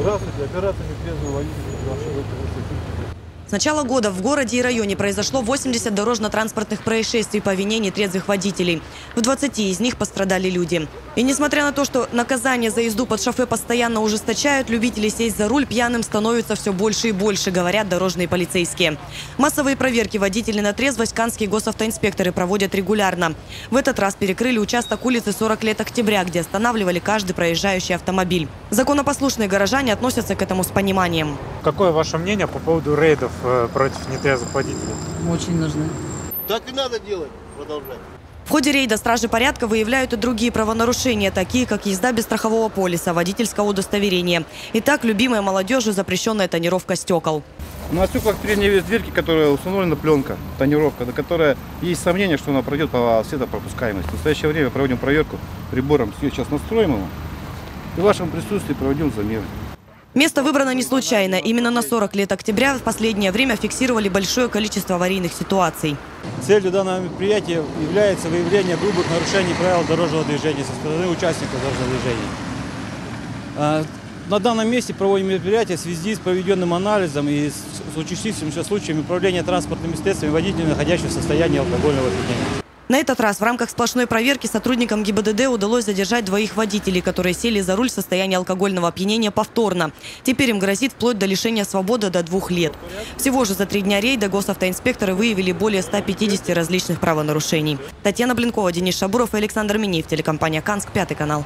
Здравствуйте, оператор нетрезвый водитель, маршрута С начала года в городе и районе произошло 80 дорожно-транспортных происшествий по вине нетрезвых водителей. В 20 из них пострадали люди. И несмотря на то, что наказание за езду под шофе постоянно ужесточают, любители сесть за руль пьяным становится все больше и больше, говорят дорожные полицейские. Массовые проверки водителей на трезвость канские госавтоинспекторы проводят регулярно. В этот раз перекрыли участок улицы 40 лет октября, где останавливали каждый проезжающий автомобиль. Законопослушные горожане относятся к этому с пониманием. Какое ваше мнение по поводу рейдов э, против нетрезвых водителей? Очень нужны. Так и надо делать, продолжать. В ходе рейда стражи порядка выявляют и другие правонарушения, такие как езда без страхового полиса, водительского удостоверения. Итак, любимая молодежи запрещенная тонировка стекол. На стеклах передней дверки, которая установлена пленка, тонировка, на которой есть сомнение, что она пройдет по светопропускаемости. В настоящее время проводим проверку прибором, сейчас настроим его, и в вашем присутствии проводим замеры. Место выбрано не случайно. Именно на 40 лет октября в последнее время фиксировали большое количество аварийных ситуаций. Целью данного мероприятия является выявление грубых нарушений правил дорожного движения со стороны участников дорожного движения. А, На данном месте проводим мероприятие в связи с проведенным анализом и с участившимися случаями управления транспортными средствами водителей, находящихся в состоянии алкогольного опьянения. На этот раз в рамках сплошной проверки сотрудникам ГИБДД удалось задержать двоих водителей, которые сели за руль в состоянии алкогольного опьянения повторно. Теперь им грозит вплоть до лишения свободы до двух лет. Всего же за три дня рейда госавтоинспекторы выявили более 150 различных правонарушений. Татьяна Блинкова, Денис Шабуров и Александр Минеев, телекомпания «Канск», Пятый канал.